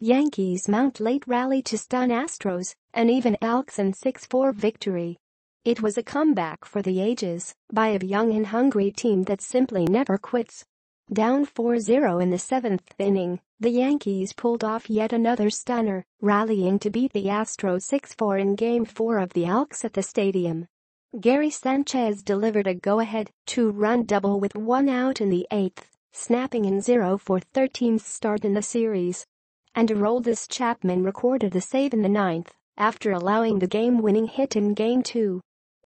Yankees mount late rally to stun Astros and even ALCS in 6-4 victory. It was a comeback for the ages by a young and hungry team that simply never quits. Down 4-0 in the seventh inning, the Yankees pulled off yet another stunner, rallying to beat the Astros 6-4 in Game 4 of the ALCS at the stadium. Gary Sanchez delivered a go-ahead two-run double with one out in the eighth, snapping in 0 for 13's start in the series. And Aroldis Chapman recorded the save in the ninth after allowing the game-winning hit in Game 2.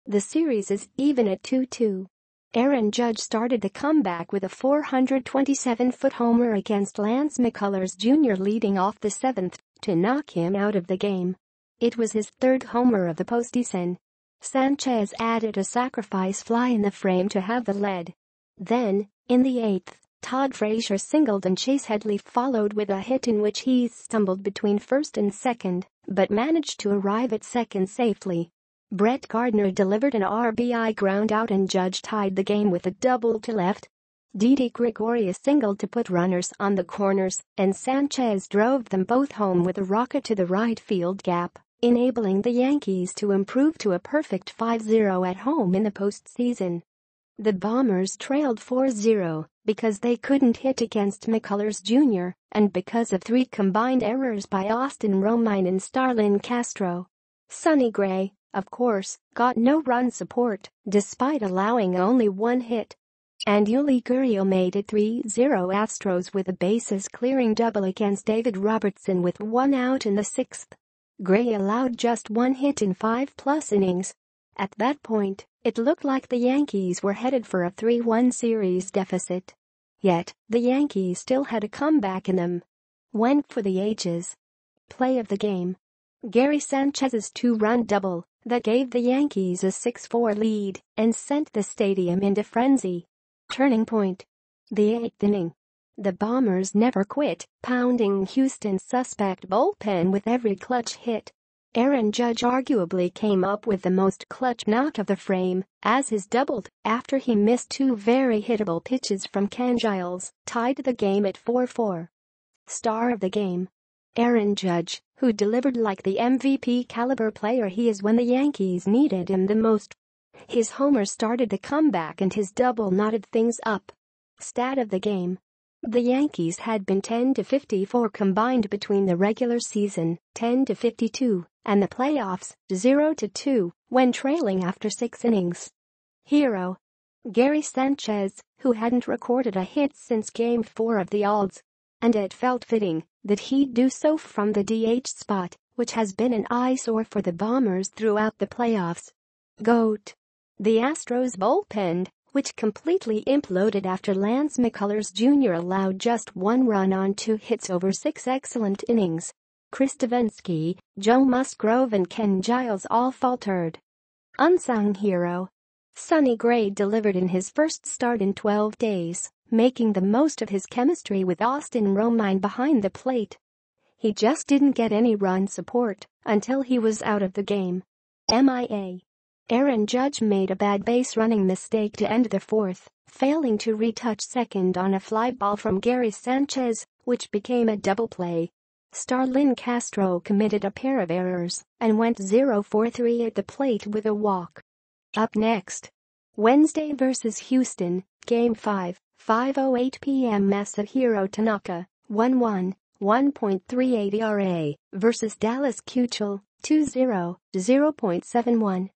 The series is even at 2-2. Aaron Judge started the comeback with a 427-foot homer against Lance McCullers Jr. leading off the seventh to knock him out of the game. It was his third homer of the postseason. Sanchez added a sacrifice fly in the frame to have the lead. Then, in the eighth, Todd Frazier singled and Chase Headley followed with a hit in which he stumbled between first and second, but managed to arrive at second safely. Brett Gardner delivered an RBI groundout and Judge tied the game with a double to left. Didi Gregorius singled to put runners on the corners, and Sanchez drove them both home with a rocket to the right field gap, enabling the Yankees to improve to a perfect 5-0 at home in the postseason. The Bombers trailed 4-0 because they couldn't hit against McCullers Jr. and because of three combined errors by Austin Romine and Starlin Castro. Sonny Gray, of course, got no run support, despite allowing only one hit. And Yuli Gurriel made it 3-0 Astros with a bases-clearing double against David Robertson with one out in the sixth. Gray allowed just one hit in five-plus innings. At that point, it looked like the Yankees were headed for a 3-1 series deficit. Yet, the Yankees still had a comeback in them. Went for the ages. Play of the game. Gary Sanchez's two-run double that gave the Yankees a 6-4 lead and sent the stadium into frenzy. Turning point. The eighth inning. The Bombers never quit, pounding Houston's suspect bullpen with every clutch hit. Aaron Judge arguably came up with the most clutch knock of the frame, as his doubled after he missed two very hittable pitches from Ken Giles, tied the game at 4-4. Star of the game. Aaron Judge, who delivered like the MVP caliber player he is when the Yankees needed him the most. His homer started the comeback and his double knotted things up. Stat of the game. The Yankees had been 10 to 54 combined between the regular season, 10 to 52, and the playoffs, 0 to 2, when trailing after six innings. Hero. Gary Sanchez, who hadn't recorded a hit since Game 4 of the Alds. And it felt fitting that he'd do so from the DH spot, which has been an eyesore for the Bombers throughout the playoffs. GOAT. The Astros bullpen, which completely imploded after Lance McCullers Jr. allowed just one run on two hits over six excellent innings. Chris Devenski, Joe Musgrove and Ken Giles all faltered. Unsung hero. Sonny Gray delivered in his first start in 12 days making the most of his chemistry with Austin Romine behind the plate. He just didn't get any run support until he was out of the game. MIA. Aaron Judge made a bad base running mistake to end the fourth, failing to retouch second on a fly ball from Gary Sanchez, which became a double play. Starlin Castro committed a pair of errors and went 0 for 3 at the plate with a walk. Up next. Wednesday vs. Houston, Game 5. 5.08 p.m. Masahiro Tanaka, 1-1, 1.38 ERA, versus Dallas Keuchel, 2-0, 0.71.